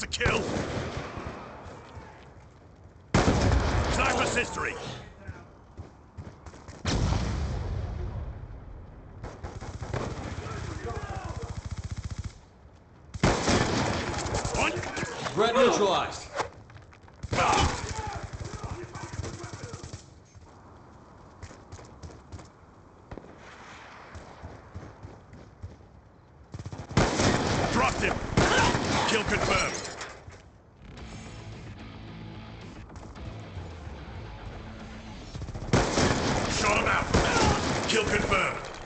That's a kill! Sniper's history! One. Threat neutralized. Dropped him. Kill confirmed. Kill confirmed.